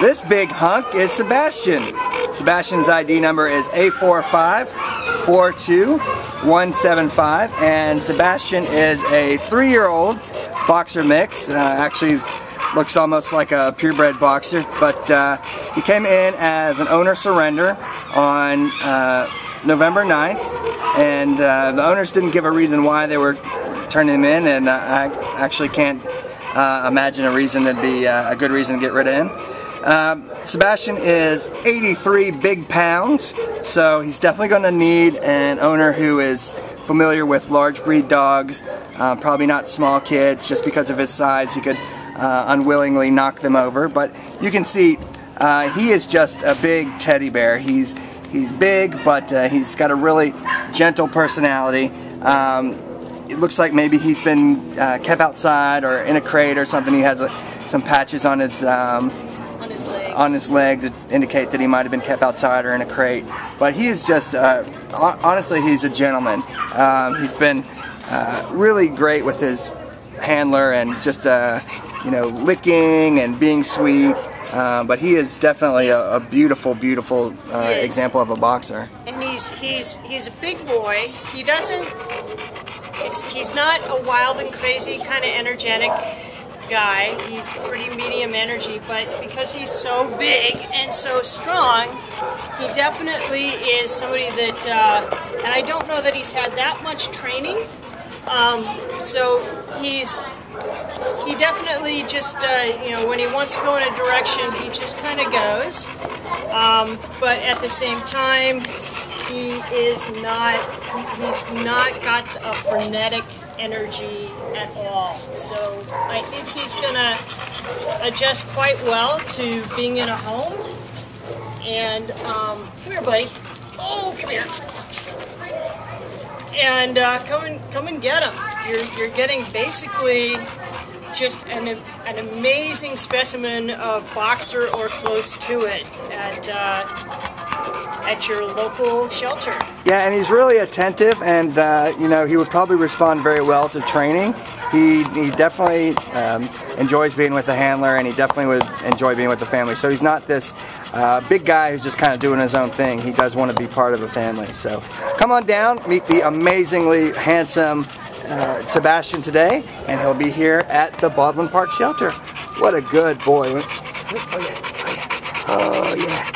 This big hunk is Sebastian. Sebastian's ID number is A4542-175 and Sebastian is a three-year-old boxer mix. Uh, actually looks almost like a purebred boxer but uh, he came in as an owner surrender on uh, November 9th and uh, the owners didn't give a reason why they were turning him in and I actually can't uh, imagine a reason that'd be uh, a good reason to get rid of him. Um, Sebastian is 83 big pounds, so he's definitely going to need an owner who is familiar with large breed dogs, uh, probably not small kids, just because of his size he could uh, unwillingly knock them over. But you can see uh, he is just a big teddy bear. He's he's big, but uh, he's got a really gentle personality. Um, it looks like maybe he's been uh, kept outside or in a crate or something. He has some patches on his um, on his legs. On his legs indicate that he might have been kept outside or in a crate. But he is just, uh, honestly, he's a gentleman. Um, he's been uh, really great with his handler and just, uh, you know, licking and being sweet. Uh, but he is definitely a, a beautiful, beautiful uh, example of a boxer. And he's he's he's a big boy. He doesn't. It's, he's not a wild and crazy kind of energetic guy. He's pretty medium energy, but because he's so big and so strong, he definitely is somebody that, uh, and I don't know that he's had that much training. Um, so he's he definitely just uh, you know when he wants to go in a direction, he just kind of goes. Um, but at the same time, he is not he's not got a frenetic energy at all. So I think he's going to adjust quite well to being in a home. And um, come here, buddy. Oh, come here. And uh, come and come and get him. You're you're getting basically just an, an amazing specimen of boxer or close to it at uh, at your local shelter. Yeah, and he's really attentive, and uh, you know he would probably respond very well to training. He he definitely um, enjoys being with the handler, and he definitely would enjoy being with the family. So he's not this uh, big guy who's just kind of doing his own thing. He does want to be part of a family. So come on down, meet the amazingly handsome uh, Sebastian today, and he'll be here at the Baldwin Park Shelter. What a good boy. Oh, yeah. Oh, yeah. Oh, yeah.